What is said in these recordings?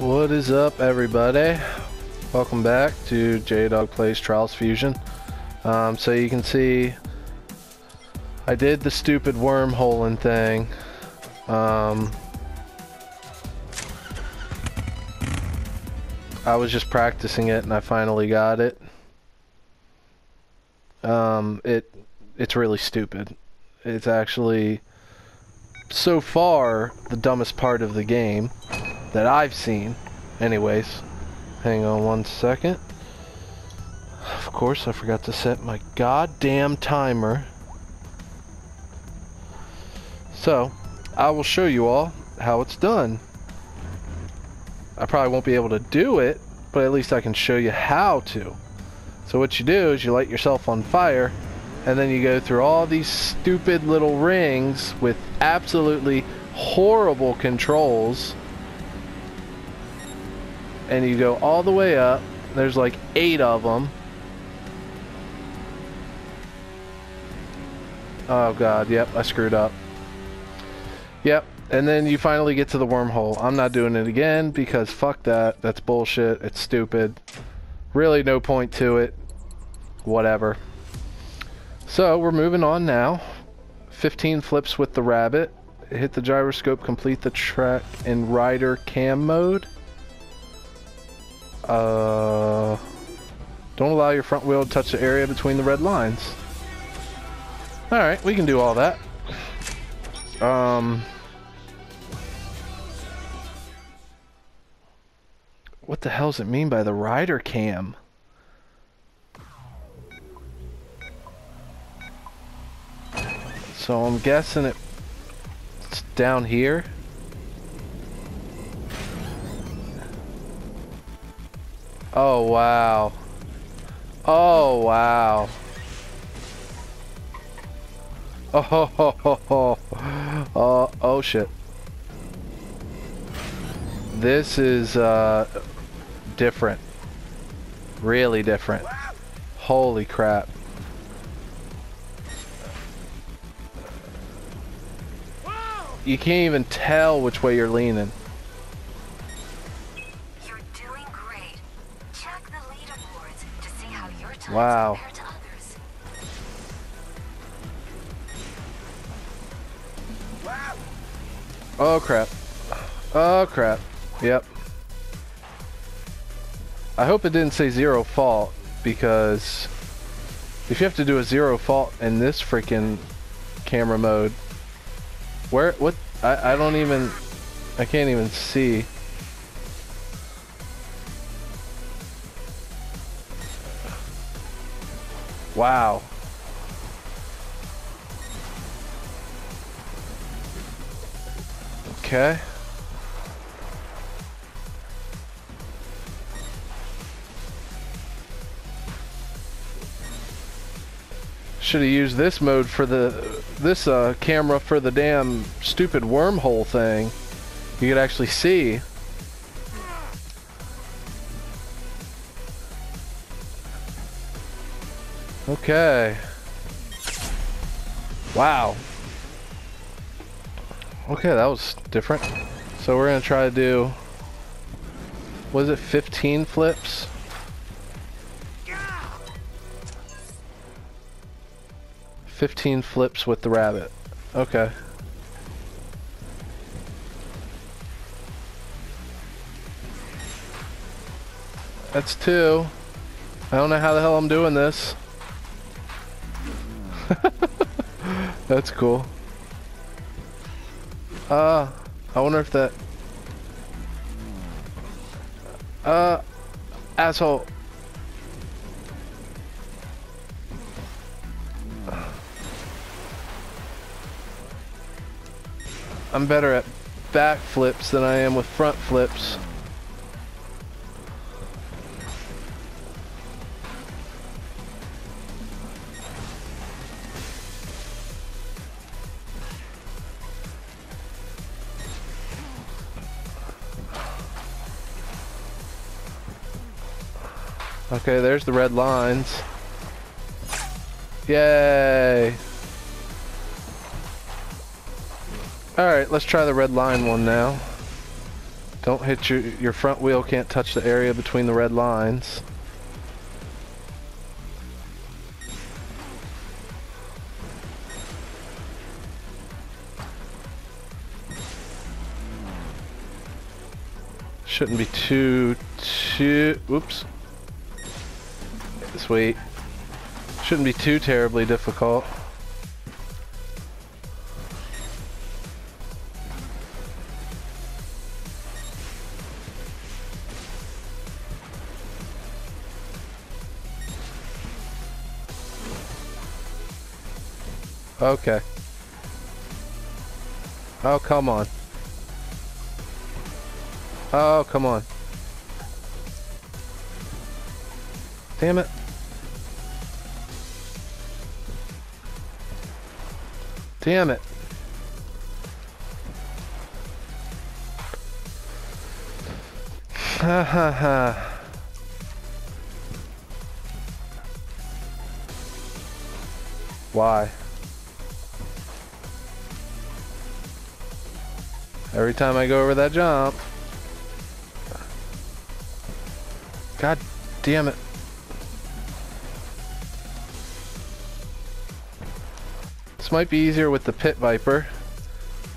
What is up, everybody? Welcome back to Jdogg Plays Trials Fusion. Um, so you can see, I did the stupid wormholing thing. Um, I was just practicing it, and I finally got it. Um, it it's really stupid. It's actually so far the dumbest part of the game that I've seen. Anyways, hang on one second. Of course, I forgot to set my goddamn timer. So, I will show you all how it's done. I probably won't be able to do it, but at least I can show you how to. So what you do is you light yourself on fire, and then you go through all these stupid little rings with absolutely horrible controls and you go all the way up. There's like eight of them. Oh god, yep, I screwed up. Yep, and then you finally get to the wormhole. I'm not doing it again because fuck that. That's bullshit. It's stupid. Really no point to it. Whatever. So, we're moving on now. 15 flips with the rabbit. Hit the gyroscope, complete the track in rider cam mode. Uh, don't allow your front wheel to touch the area between the red lines. Alright, we can do all that. Um... What the hell does it mean by the rider cam? So I'm guessing it, it's down here. Oh, wow. Oh, wow. Oh, ho, ho, ho, ho. Oh, oh, shit. This is, uh, different. Really different. Holy crap. You can't even tell which way you're leaning. Wow. Oh crap. Oh crap. Yep. I hope it didn't say zero fault because if you have to do a zero fault in this freaking camera mode, where, what, I, I don't even, I can't even see. Wow. Okay. Should have used this mode for the this uh, camera for the damn stupid wormhole thing. You could actually see. Okay. Wow. Okay, that was different. So we're gonna try to do, was it 15 flips? Fifteen flips with the rabbit. Okay. That's two. I don't know how the hell I'm doing this. That's cool. Uh, I wonder if that... Uh, asshole. I'm better at back flips than I am with front flips. Okay, there's the red lines. Yay! Alright, let's try the red line one now. Don't hit your your front wheel can't touch the area between the red lines. Shouldn't be too too oops. Sweet. Shouldn't be too terribly difficult. Okay. Oh, come on. Oh, come on. Damn it. Damn it. Ha ha ha. Why? Every time I go over that jump. God damn it. Might be easier with the Pit Viper.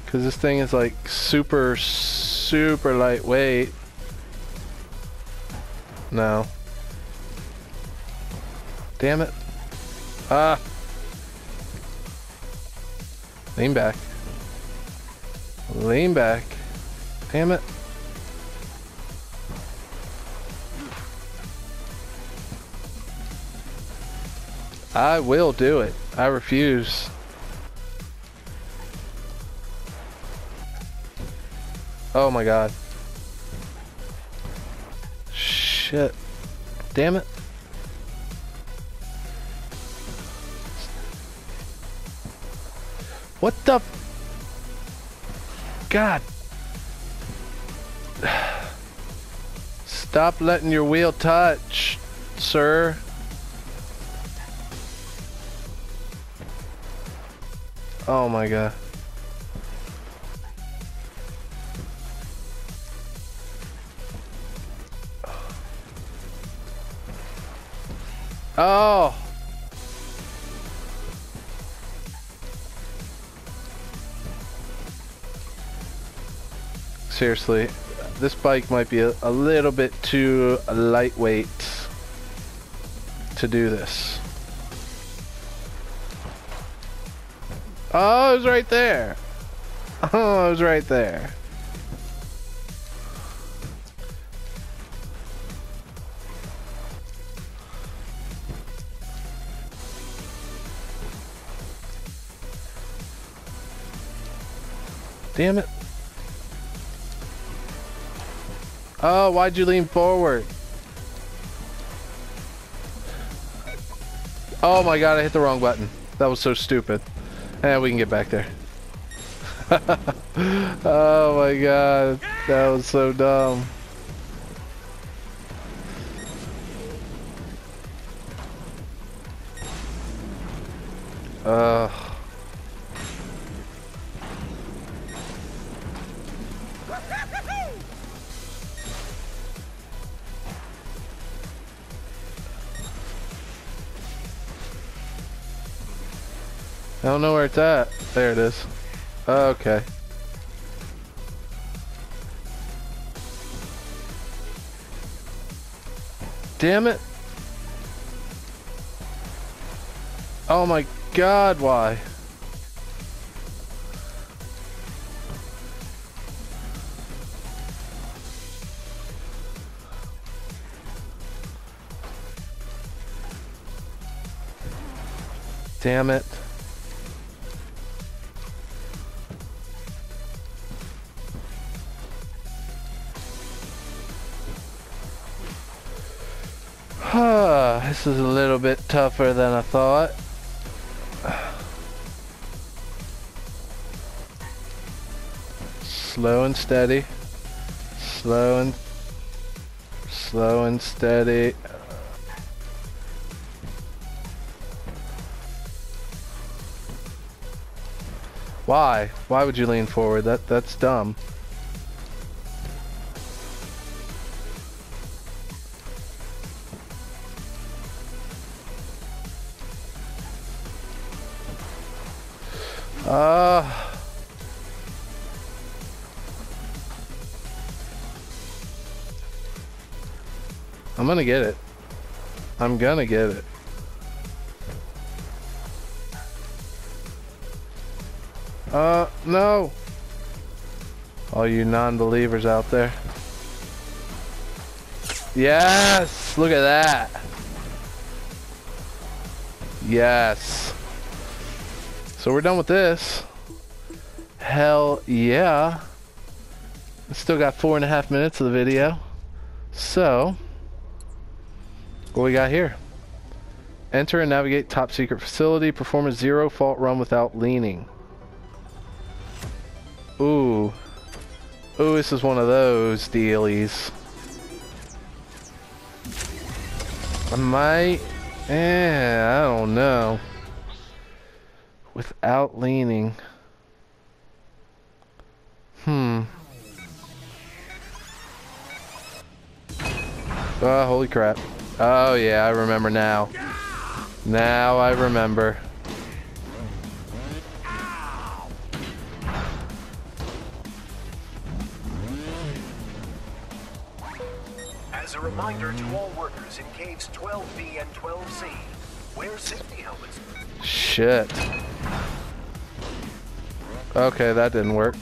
Because this thing is like super, super lightweight. No. Damn it. Ah. Lean back. Lean back. Damn it. I will do it. I refuse. Oh my god. Shit. Damn it. What the God. Stop letting your wheel touch, sir. Oh my god. Oh! seriously, this bike might be a, a little bit too lightweight to do this. Oh, it was right there. Oh, it was right there. Damn it. Oh, why'd you lean forward? Oh my god, I hit the wrong button. That was so stupid. And we can get back there. oh my god, that was so dumb. Ugh. I don't know where it's at. There it is. Oh, okay. Damn it. Oh my god, why? Damn it. This is a little bit tougher than I thought. Slow and steady. Slow and slow and steady. Why? Why would you lean forward? That that's dumb. Gonna get it. I'm gonna get it. Uh, no! All you non-believers out there. Yes! Look at that! Yes! So we're done with this. Hell yeah! Still got four and a half minutes of the video. So, what we got here? Enter and navigate top secret facility. Perform a zero fault run without leaning. Ooh. Ooh, this is one of those dealies. I might... Eh, I don't know. Without leaning. Hmm. Oh, holy crap. Oh, yeah, I remember now. Now I remember. As a reminder to all workers in caves 12B and 12C, wear safety helmets. Shit. Okay, that didn't work.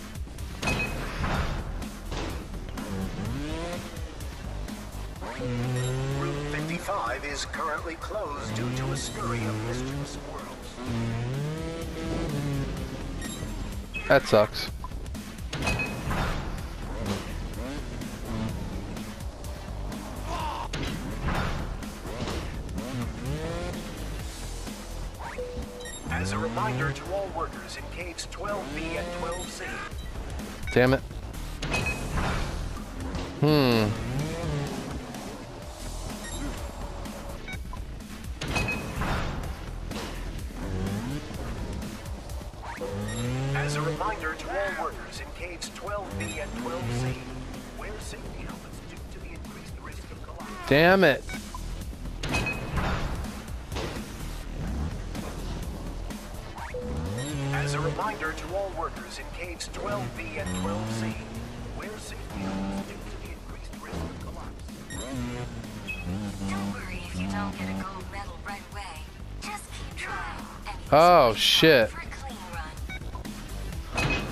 Route 55 is currently closed due to a scurry of mischievous squirrels. That sucks. As a reminder to all workers in caves 12B and 12C, Damn it. Hmm. Damn it. As a reminder to all workers in caves 12B and 12C, wear safety helmets due to the increased risk of collapse. Don't worry if you don't get a gold medal right away. Just keep trying. Oh, shit. for a clean run.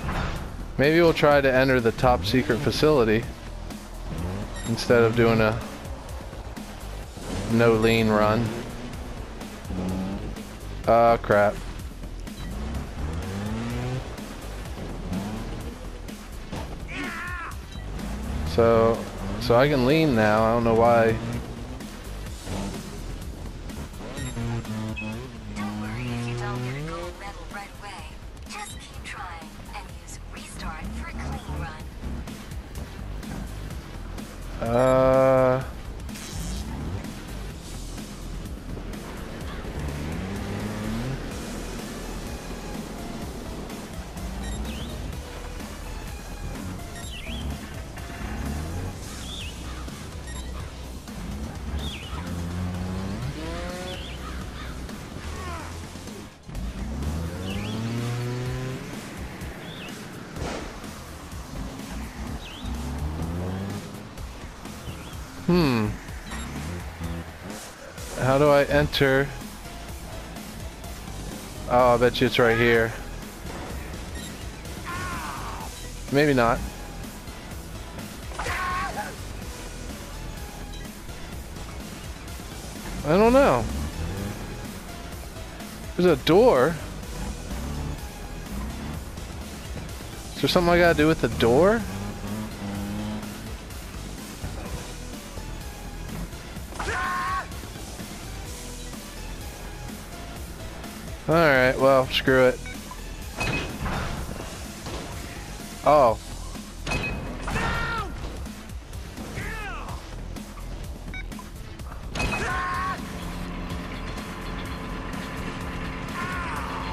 Maybe we'll try to enter the top secret facility instead of doing a no lean run. Oh crap. So, so I can lean now. I don't know why. Hmm. How do I enter? Oh, I bet you it's right here. Maybe not. I don't know. There's a door. Is there something I gotta do with the door? Alright, well, screw it. Oh.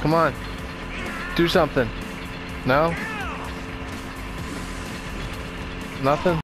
Come on. Do something. No? Nothing?